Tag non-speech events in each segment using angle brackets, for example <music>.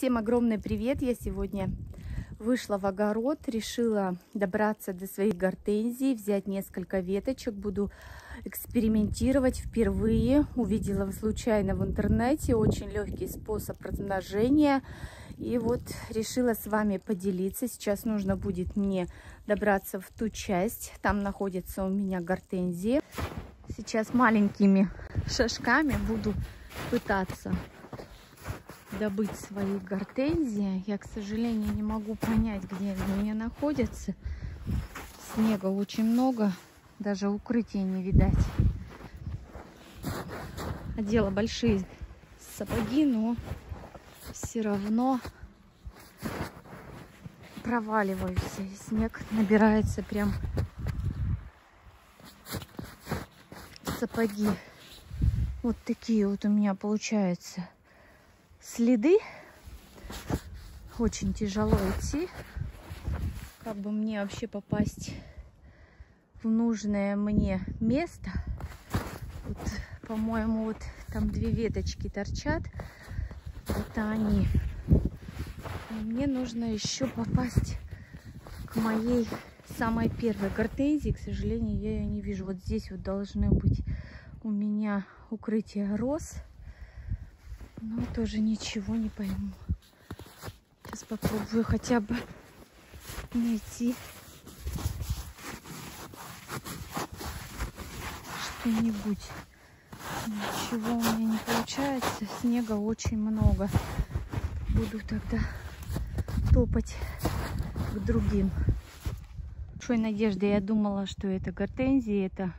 Всем огромный привет! Я сегодня вышла в огород, решила добраться до своих гортензий, взять несколько веточек, буду экспериментировать впервые. Увидела случайно в интернете очень легкий способ размножения. И вот решила с вами поделиться. Сейчас нужно будет мне добраться в ту часть. Там находится у меня гортензии. Сейчас маленькими шажками буду пытаться добыть свои гортензии. Я, к сожалению, не могу понять, где они у меня находятся. Снега очень много, даже укрытия не видать. Одела большие сапоги, но все равно проваливаюсь. И снег набирается прям сапоги. Вот такие вот у меня получаются следы. Очень тяжело идти. Как бы мне вообще попасть в нужное мне место. Вот, по-моему, вот там две веточки торчат. Это они. И мне нужно еще попасть к моей самой первой гортензии. К сожалению, я ее не вижу. Вот здесь вот должны быть у меня укрытие роз. Но тоже ничего не пойму. Сейчас попробую хотя бы найти что-нибудь. Ничего у меня не получается. Снега очень много. Буду тогда топать к другим. Большой надеждой я думала, что это гортензии, это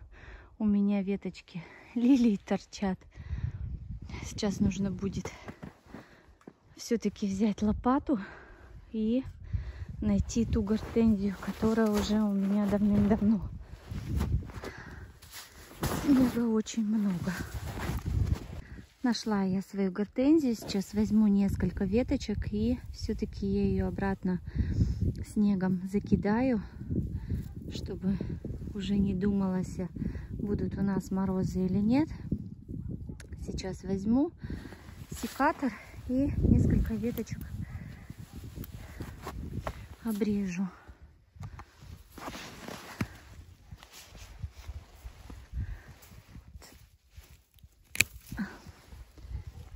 у меня веточки <laughs> лилий торчат. Сейчас нужно будет все-таки взять лопату и найти ту гортензию, которая уже у меня давным-давно. Снега очень много. Нашла я свою гортензию. Сейчас возьму несколько веточек и все-таки я ее обратно снегом закидаю, чтобы уже не думалось, будут у нас морозы или нет. Сейчас возьму секатор и несколько веточек обрежу.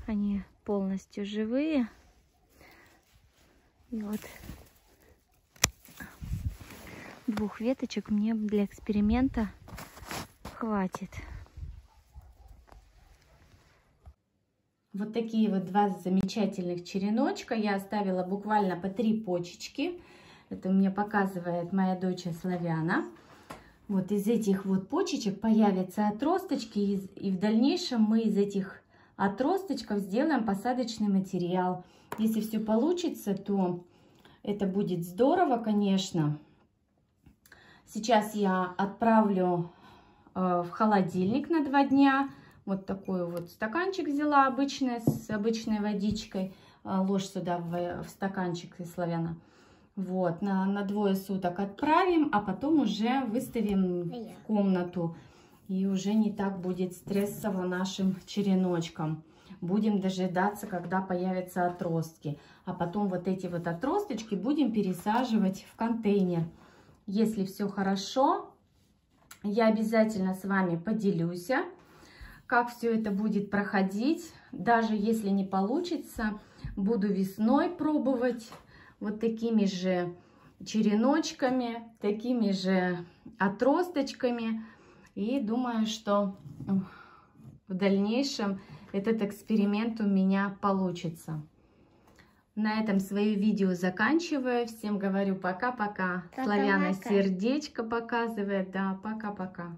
Они полностью живые. И вот двух веточек мне для эксперимента хватит. Вот такие вот два замечательных череночка. Я оставила буквально по три почечки. Это мне показывает моя дочь Славяна. Вот из этих вот почечек появятся отросточки. И в дальнейшем мы из этих отросточков сделаем посадочный материал. Если все получится, то это будет здорово, конечно. Сейчас я отправлю э, в холодильник на два дня. Вот такой вот стаканчик взяла обычный, с обычной водичкой. А, ложь сюда в, в стаканчик из славяна. Вот, на, на двое суток отправим, а потом уже выставим в комнату. И уже не так будет стрессово нашим череночкам. Будем дожидаться, когда появятся отростки. А потом вот эти вот отросточки будем пересаживать в контейнер. Если все хорошо, я обязательно с вами поделюсь как все это будет проходить. Даже если не получится, буду весной пробовать вот такими же череночками, такими же отросточками. И думаю, что в дальнейшем этот эксперимент у меня получится. На этом свое видео заканчиваю. Всем говорю пока-пока. Славяна сердечко показывает. Да, пока-пока.